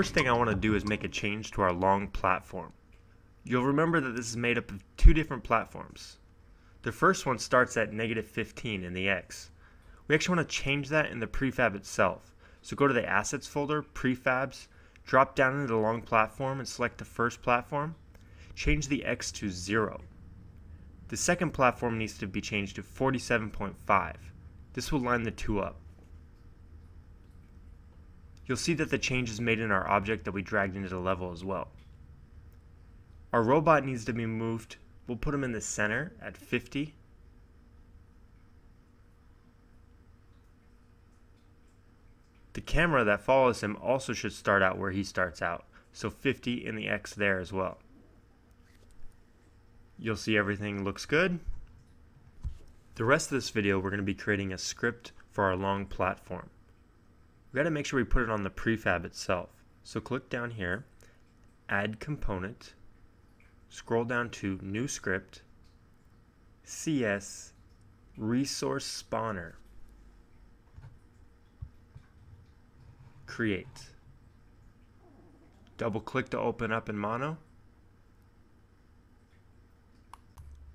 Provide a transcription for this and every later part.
first thing I want to do is make a change to our long platform. You'll remember that this is made up of two different platforms. The first one starts at negative 15 in the X. We actually want to change that in the prefab itself. So go to the Assets folder, Prefabs, drop down into the long platform and select the first platform. Change the X to 0. The second platform needs to be changed to 47.5. This will line the two up. You'll see that the change is made in our object that we dragged into the level as well. Our robot needs to be moved. We'll put him in the center at 50. The camera that follows him also should start out where he starts out, so 50 in the X there as well. You'll see everything looks good. The rest of this video we're going to be creating a script for our long platform. We've got to make sure we put it on the prefab itself. So click down here, add component, scroll down to new script, CS resource spawner. create. Double click to open up in Mono.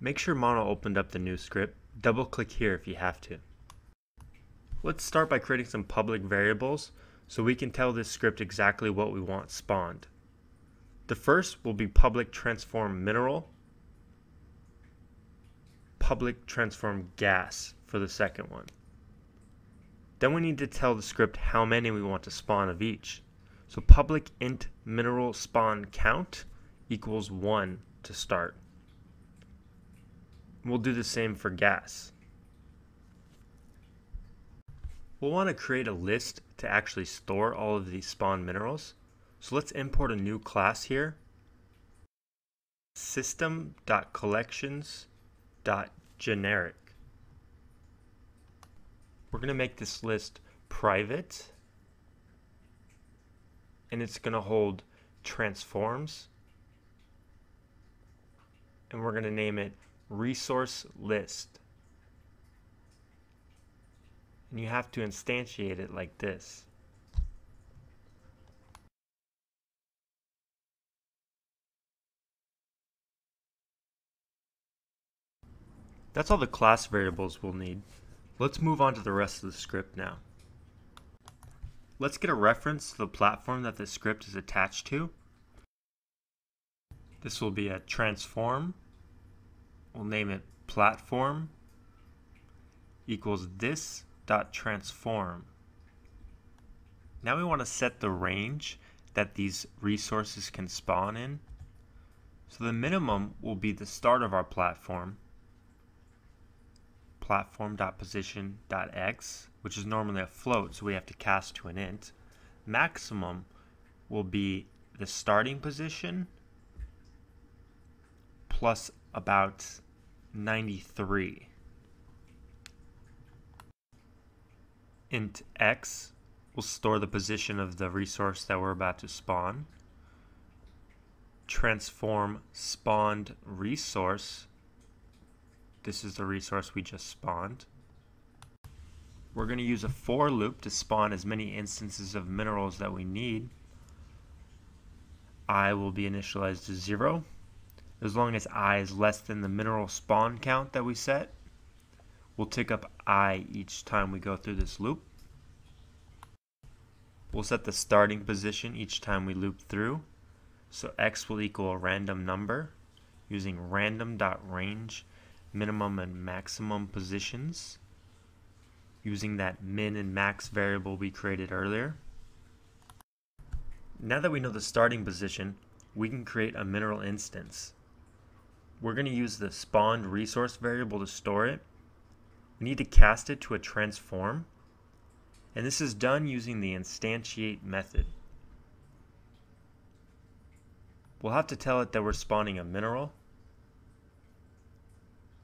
Make sure Mono opened up the new script. Double click here if you have to. Let's start by creating some public variables so we can tell this script exactly what we want spawned. The first will be public transform mineral, public transform gas for the second one. Then we need to tell the script how many we want to spawn of each. So public int mineral spawn count equals 1 to start. We'll do the same for gas. We'll want to create a list to actually store all of these spawn minerals. So let's import a new class here. System.collections.generic. We're going to make this list private and it's going to hold transforms and we're going to name it resource list and you have to instantiate it like this That's all the class variables we'll need. Let's move on to the rest of the script now. Let's get a reference to the platform that the script is attached to. This will be a transform. We'll name it platform equals this dot transform. Now we want to set the range that these resources can spawn in. So the minimum will be the start of our platform platform.position.x, which is normally a float, so we have to cast to an int. Maximum will be the starting position plus about 93. Int x will store the position of the resource that we're about to spawn. Transform spawned resource this is the resource we just spawned. We're going to use a for loop to spawn as many instances of minerals that we need. i will be initialized to 0. As long as i is less than the mineral spawn count that we set, we'll tick up i each time we go through this loop. We'll set the starting position each time we loop through. So x will equal a random number using random.range minimum and maximum positions using that min and max variable we created earlier. Now that we know the starting position, we can create a mineral instance. We're going to use the spawned resource variable to store it. We need to cast it to a transform, and this is done using the instantiate method. We'll have to tell it that we're spawning a mineral,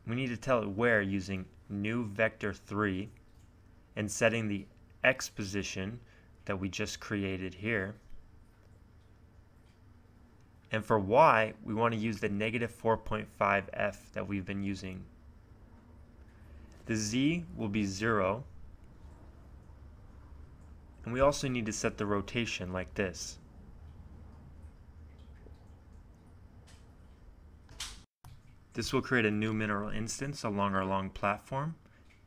we need to tell it where using new vector 3 and setting the x position that we just created here. And for y, we want to use the negative 4.5f that we've been using. The z will be 0. And we also need to set the rotation like this. This will create a new mineral instance along our long platform.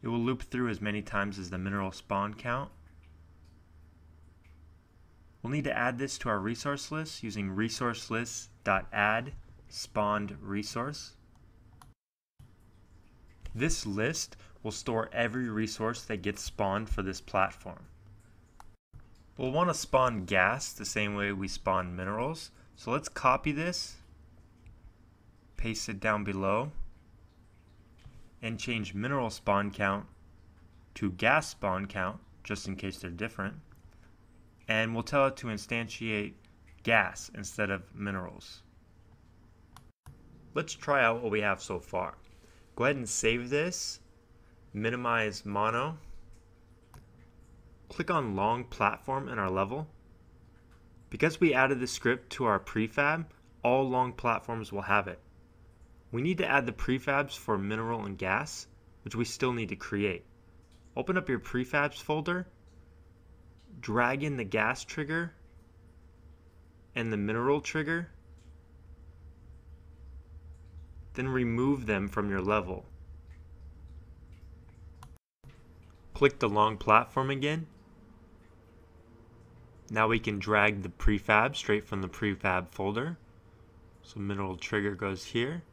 It will loop through as many times as the mineral spawn count. We'll need to add this to our resource list using resource list.add spawned resource. This list will store every resource that gets spawned for this platform. We'll want to spawn gas the same way we spawn minerals. So let's copy this, paste it down below, and change mineral spawn count to gas spawn count, just in case they're different. And we'll tell it to instantiate gas instead of minerals. Let's try out what we have so far. Go ahead and save this, minimize mono, click on long platform in our level. Because we added the script to our prefab, all long platforms will have it. We need to add the prefabs for mineral and gas, which we still need to create. Open up your prefabs folder, drag in the gas trigger and the mineral trigger, then remove them from your level. Click the long platform again. Now we can drag the prefab straight from the prefab folder. So mineral trigger goes here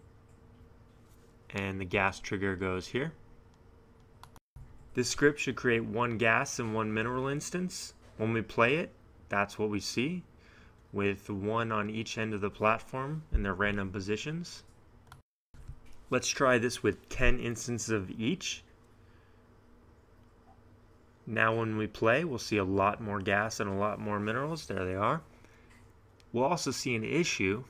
and the gas trigger goes here. This script should create one gas and one mineral instance. When we play it, that's what we see with one on each end of the platform in their random positions. Let's try this with 10 instances of each. Now when we play, we'll see a lot more gas and a lot more minerals. There they are. We'll also see an issue.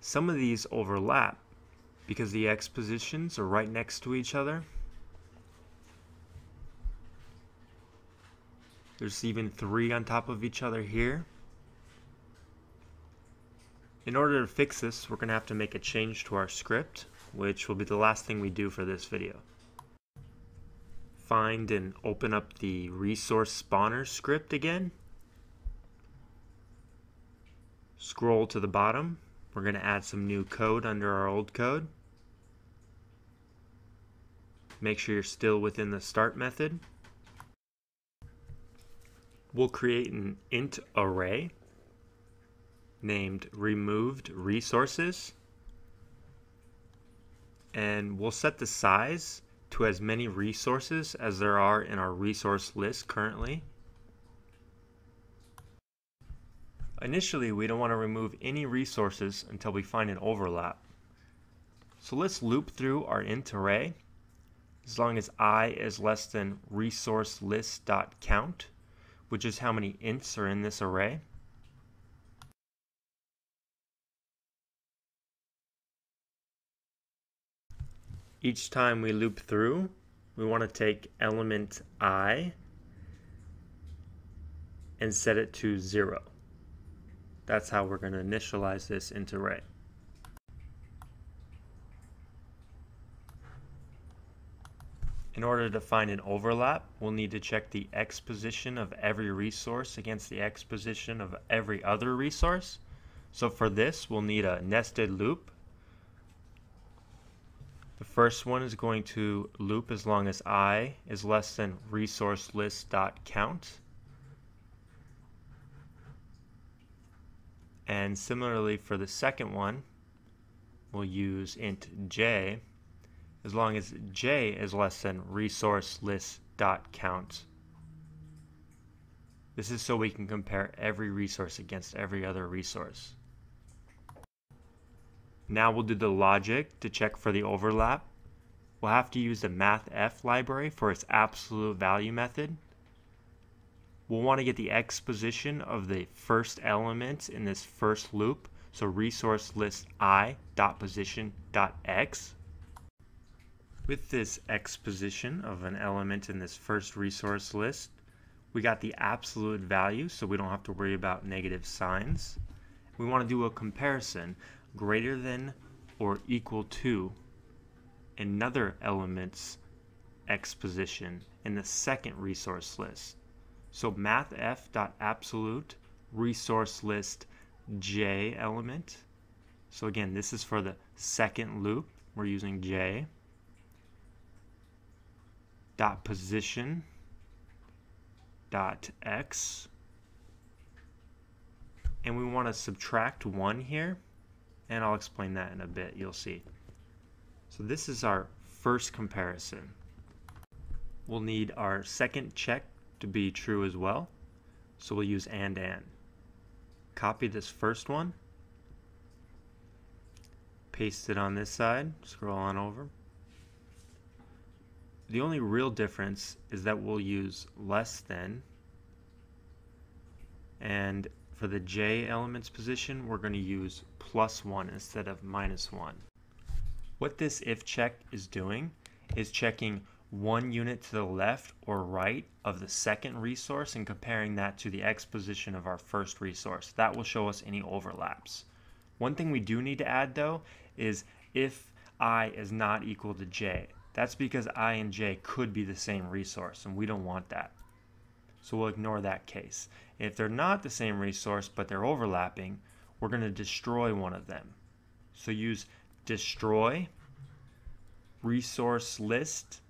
Some of these overlap because the X positions are right next to each other. There's even three on top of each other here. In order to fix this, we're going to have to make a change to our script, which will be the last thing we do for this video. Find and open up the resource spawner script again. Scroll to the bottom. We're going to add some new code under our old code. Make sure you're still within the start method. We'll create an int array named removed resources and we'll set the size to as many resources as there are in our resource list currently. Initially, we don't want to remove any resources until we find an overlap. So let's loop through our int array as long as i is less than resource list.count, which is how many ints are in this array. Each time we loop through, we want to take element i and set it to 0. That's how we're going to initialize this int array. In order to find an overlap, we'll need to check the x position of every resource against the x position of every other resource. So for this, we'll need a nested loop the first one is going to loop as long as i is less than resource list dot count. And similarly for the second one, we'll use int j as long as j is less than resource list dot count. This is so we can compare every resource against every other resource. Now we'll do the logic to check for the overlap. We'll have to use the mathf library for its absolute value method. We'll want to get the x position of the first element in this first loop. So resource list i dot position dot x. With this x position of an element in this first resource list, we got the absolute value so we don't have to worry about negative signs. We want to do a comparison greater than or equal to another element's x position in the second resource list. So mathf.absolute resource list j element. So again, this is for the second loop. We're using j dot position dot x and we want to subtract 1 here and I'll explain that in a bit you'll see. So this is our first comparison. We'll need our second check to be true as well so we'll use and and. Copy this first one paste it on this side scroll on over. The only real difference is that we'll use less than and for the J elements position we're going to use plus 1 instead of minus 1. What this if check is doing is checking one unit to the left or right of the second resource and comparing that to the X position of our first resource. That will show us any overlaps. One thing we do need to add though is if I is not equal to J. That's because I and J could be the same resource, and we don't want that. So we'll ignore that case. If they're not the same resource, but they're overlapping, we're going to destroy one of them. So use destroy, resource list,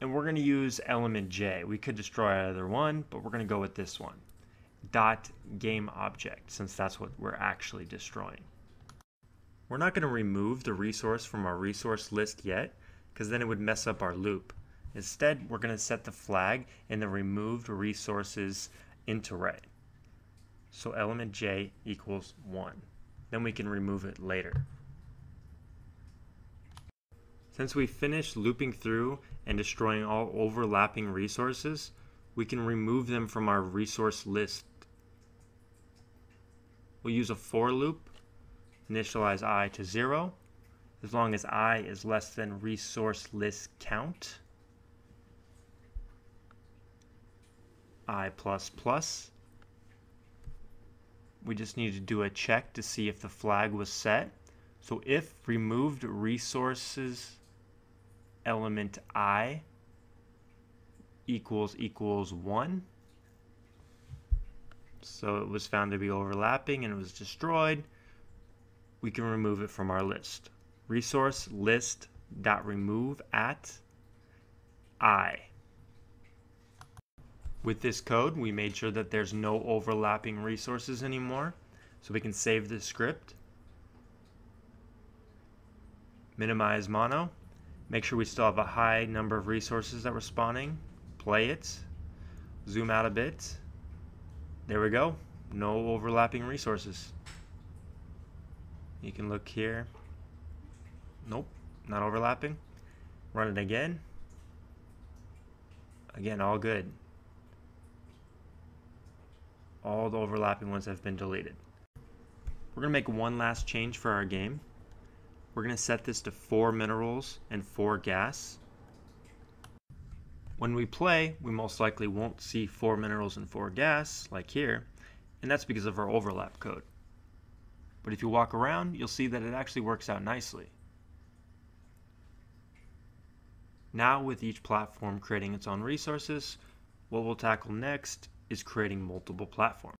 and we're going to use element J. We could destroy either one, but we're going to go with this one. Dot game object, since that's what we're actually destroying. We're not going to remove the resource from our resource list yet, because then it would mess up our loop. Instead, we're going to set the flag in the removed resources int array. So element j equals 1. Then we can remove it later. Since we finished looping through and destroying all overlapping resources, we can remove them from our resource list. We'll use a for loop, initialize i to 0, as long as i is less than resource list count. I. We just need to do a check to see if the flag was set. So if removed resources element i equals equals 1, so it was found to be overlapping and it was destroyed, we can remove it from our list resource list dot remove at i. With this code, we made sure that there's no overlapping resources anymore. So we can save the script, minimize mono, make sure we still have a high number of resources that we're spawning, play it, zoom out a bit. There we go. No overlapping resources. You can look here. Nope, not overlapping. Run it again. Again, all good. All the overlapping ones have been deleted. We're going to make one last change for our game. We're going to set this to 4 minerals and 4 gas. When we play, we most likely won't see 4 minerals and 4 gas, like here, and that's because of our overlap code. But if you walk around, you'll see that it actually works out nicely. Now with each platform creating its own resources, what we'll tackle next is creating multiple platforms.